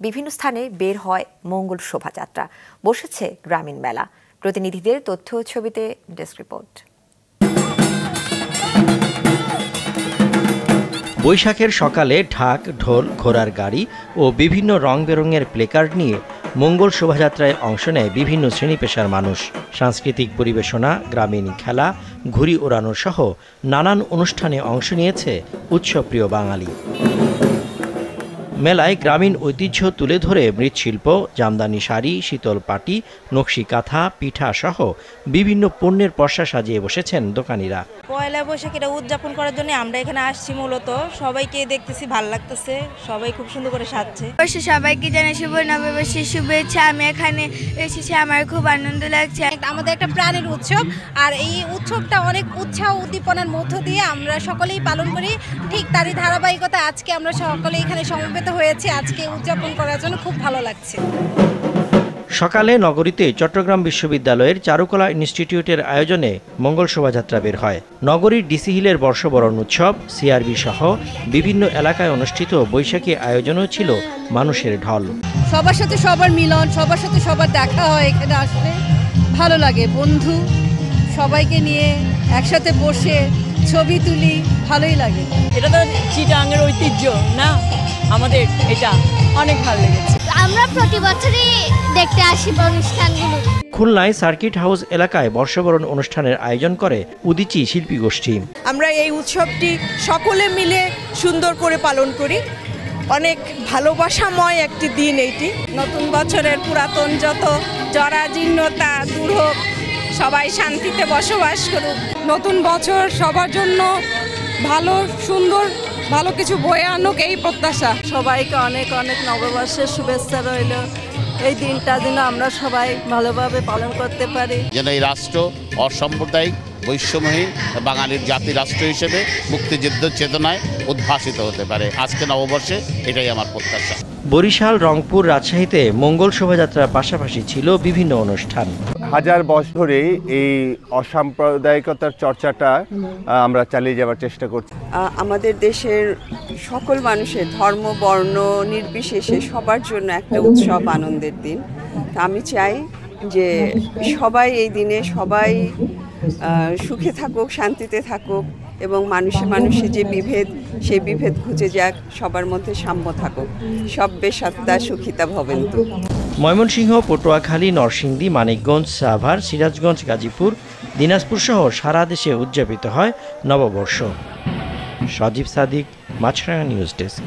বিভিন্ন স্থানে বের হয় মঙ্গল শোভাযাত্রা। বসেছে গ্রামীণ মেলা। প্রতিনিধিদের তথ্য ছবিতে ডেস্ক রিপোর্ট। বৈশাখের সকালে ঢাক, ঢোল, ঘোড়ার গাড়ি ও বিভিন্ন রং বেরঙের প্লেকার্ড নিয়ে মঙ্গল শোভাযাত্রায় অংশ নেয় বিভিন্ন শ্রেণি পেশার মানুষ। সাংস্কৃতিক পরিবেশনা, গ্রামীণ খেলা, ঘুড়ি ওড়ানো সহ নানান অনুষ্ঠানে অংশ নিয়েছে উৎসবপ্রিয় বাঙালি। মেলায় গ্রামীণ ঐতিহ্য তুলে ধরে মৃৎশিল্প জামদানি শাড়ি শীতল পাটি নকশি কাঁথা পিঠা সহ বিভিন্ন পণ্যের পসরা সাজিয়ে বসেছেন দোকানিরা। পয়লা বৈশাখ এটা উদযাপন করার জন্য আমরা এখানে আসছি মূলত। সবাইকে দেখতেছি ভালো লাগতেছে। সবাই খুব সুন্দর করে সাজছে। অবশ্যই সবাইকে জানাই শুভ নববর্ষের শুভেচ্ছা। আমি এখানে এসেছি আমার খুব আনন্দ লাগছে। আমাদের একটা প্রাণের উৎসব। আর এই উৎসবটা অনেক উৎসাহ উদ্দীপনার মধ্য দিয়ে আমরা সকলেই পালন করি। ঠিক তারই ধারাবাহিকতা আজকে আমরা সকলে এখানে সমবেত হয়েছি আজকে উদযাপন করার জন্য। খুব ভালো লাগছে। সকালে নগরীতে চট্টগ্রাম বিশ্ববিদ্যালয়ের চারুকলা ইনস্টিটিউটের আয়োজনে মঙ্গল শোভাযাত্রা বের হয়। নগরীর ডিসি হিলের বর্ষবরণ উৎসব সিআরবি সহ বিভিন্ন এলাকায় অনুষ্ঠিত বৈশাখী আয়োজনও ছিল মানুষের ঢল। সবার সাথে সবার মিলন সবার সাথে সবার দেখা হয় এখানে আসলে। ভালো লাগে বন্ধু সবাইকে নিয়ে একসাথে বসে ছবি তুলি ভালোই লাগে। এটা তো চিটাঙ্গের ঐতিহ্য না? আমাদের এটা অনেক ভালো লেগেছে। আমরা প্রতি বছরই দেখতে আসি অনুষ্ঠানগুলো। খুলনায় সার্কিট হাউস এলাকায় বর্ষবরণ অনুষ্ঠানের আয়োজন করে উদিচি শিল্পী গোষ্ঠী। আমরা এই উৎসবটি সকলে মিলে সুন্দর করে পালন করি। অনেক ভালোবাসাময় একটি দিন এইটি। নতুন বছরের পুরাতন যত জরাজীর্ণতা দূর হোক সবাই শান্তিতে বসবাস করুক। নতুন বছর সবার জন্য ভালো, সুন্দর, ভালো কিছু বয়ে আনুক এই প্রত্যাশা। সবাইকে অনেক অনেক নববর্ষের শুভেচ্ছা রইল। এই দিনটা যেন আমরা সবাই ভালোভাবে পালন করতে পারি। যেন এই রাষ্ট্র অসাম্প্রদায়িক বৈষম্যহীন বাঙালির জাতি রাষ্ট্র হিসেবে মুক্তিযুদ্ধ চেতনায় উদ্ভাসিত হতে পারে। আজকে নববর্ষে এটাই আমার প্রত্যাশা। বরিশাল রংপুর রাজশাহীতে মঙ্গল শোভাযাত্রার পাশাপাশি ছিল বিভিন্ন অনুষ্ঠান। হাজার বছর এই অসাম্প্রদায়িকতার চর্চাটা আমরা চালিয়ে যাওয়ার চেষ্টা করছি। আমাদের দেশের সকল মানুষের ধর্ম বর্ণ নির্বিশেষে সবার জন্য একটা উৎসব আনন্দের দিন। আমি চাই যে সবাই এই দিনে সবাই সুখে থাকুক, শান্তিতে থাকুক এবং মানুষে মানুষে যে বিভেদ সেই বিভেদ খুঁজে যাক, সবার মধ্যে সাম্য থাকুক। সব্যে সত্তা, সুখিতা ভবেন্তু ময়মনসিংহ, পটুয়াখালী, নরসিংদী, মানিকগঞ্জ, সাভার, সিরাজগঞ্জ, গাজীপুর, দিনাজপুর সহ সারা দেশে উদযাপিত হয় নববর্ষ। Sajib Sadik, Maasranga news desk.